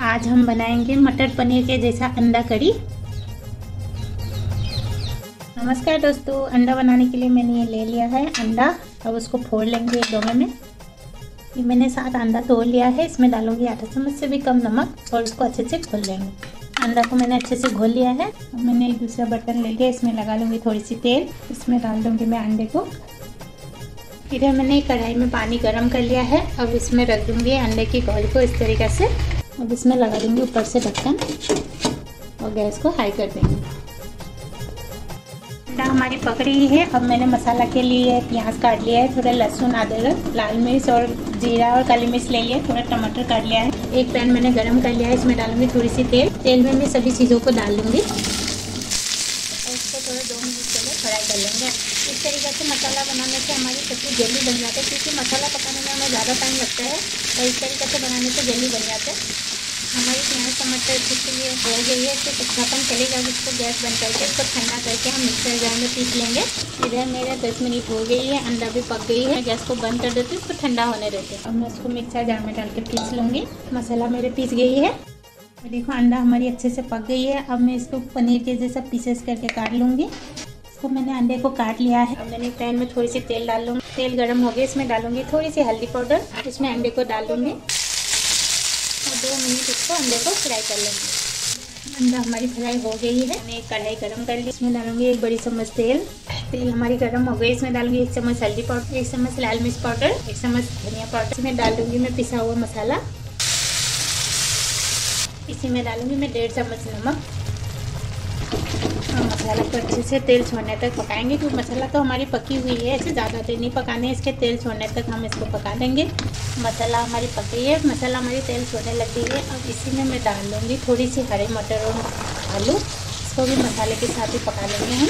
आज हम बनाएँगे मटर पनीर के जैसा अंडा करी। नमस्कार दोस्तों, अंडा बनाने के लिए मैंने ये ले लिया है अंडा। अब उसको फोड़ लेंगे एक दोनों में। ये मैंने सात अंडा तोड़ लिया है, इसमें डालूँगी आधा चम्मच से भी कम नमक और उसको अच्छे से घोल लेंगे। अंडा को मैंने अच्छे से घोल लिया है। मैंने एक दूसरा बर्तन ले लिया, इसमें लगा लूँगी थोड़ी सी तेल। इसमें डाल दूँगी मैं अंडे को। इधर मैंने कढ़ाई में पानी गर्म कर लिया है। अब इसमें रख दूँगी अंडे की घोल को इस तरीके से। अब इसमें लगा देंगे ऊपर से ढक्कन और गैस को हाई कर देंगे। अंडा हमारी पक रही है। अब मैंने मसाला के लिए प्याज काट लिया है, थोड़ा लहसुन, अदरक, लाल मिर्च और जीरा और काली मिर्च ले लिया, थोड़ा टमाटर काट लिया है। एक पैन मैंने गरम कर लिया है, इसमें डालूँगी थोड़ी सी तेल। तेल में मैं सभी चीज़ों को डाल लूँगी थोड़ा दो मिनट के लिए फ्राई कर लेंगे। इस तरीके से मसाला बनाने से हमारी सब्ज़ी जल्दी बन जाती है, क्योंकि मसाला पकाने में हमें ज़्यादा टाइम लगता है, और इस तरीके से बनाने से जल्दी बन जाते है। हमारी प्याज टमाटर कुछ ये हो गई है तो कच्चापन चलेगा इसको गैस बंद करके इसको ठंडा करके हम मिक्सर जार में पीस लेंगे। इधर मेरा दस मिनट हो गई है, अंडा भी पक गई है, गैस को बंद कर देते इसको ठंडा होने देते अब मैं इसको मिक्सर जार में डाल के पीस लूँगी। मसाला मेरे पीस गई है। देखो, अंडा हमारी अच्छे से पक गई है। अब मैं इसको पनीर के जैसा पीसेस करके काट लूँगी। इसको मैंने अंडे को काट लिया है। अब मैंने पैन में थोड़ी सी तेल डाल लूँगी। तेल गर्म हो गया, इसमें डालूँगी थोड़ी सी हल्दी पाउडर। इसमें अंडे को डाल लूँगी और दो मिनट इसको अंडे को फ्राई कर लेंगे। अंडा हमारी फ्राई हो गई है। मैंने कढ़ाई गर्म कर ली। इसमें डालूँगी एक बड़ी चम्मच तेल। तेल हमारी गर्म हो गई। इसमें डालूँगी एक चम्मच हल्दी पाउडर, एक चम्मच लाल मिर्च पाउडर, एक चम्मच धनिया पाउडर। इसमें डाल दूँगी मैं पिसा हुआ मसाला। इसी में डालूँगी मैं डेढ़ चम्मच नमक। और मसाला को अच्छे से तेल छोड़ने तक पकाएँगे क्योंकि मसाला तो हमारी पकी हुई है ऐसे ज़्यादा देर नहीं पकाने इसके तेल छोड़ने तक हम इसको पका देंगे। मसाला हमारी पक गई है मसाला हमारी तेल छोड़ने लग गई है। अब इसी में मैं डाल लूँगी थोड़ी सी हरे मटर और आलू। इसको भी मसाले के साथ ही पका लेंगे हम।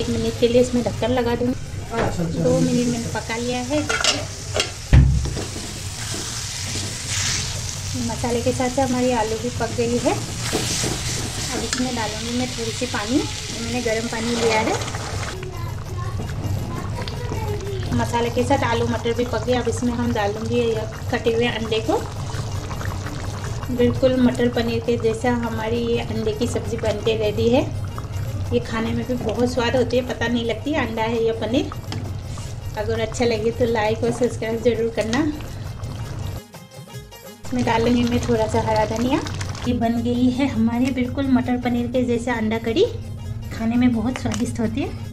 एक मिनट के लिए इसमें ढक्कन लगा दूँगी। और दो मिनट मैंने पका लिया है देखिए। मसाले के साथ हमारी आलू भी पक गई है। अब इसमें डालूँगी मैं थोड़ी सी पानी मैंने गर्म पानी लिया है। मसाले के साथ आलू मटर भी पक गए, अब इसमें हम डालूँगी कटे हुए अंडे को। बिल्कुल मटर पनीर के जैसा हमारी ये अंडे की सब्ज़ी बन के रेडी है। ये खाने में भी बहुत स्वाद होती है, पता नहीं लगती अंडा है या पनीर। अगर अच्छा लगे तो लाइक और सब्सक्राइब ज़रूर करना। इसमें डालेंगे मैं थोड़ा सा हरा धनिया। ये बन गई है हमारे बिल्कुल मटर पनीर के जैसे अंडा कड़ी खाने में बहुत स्वादिष्ट होती है।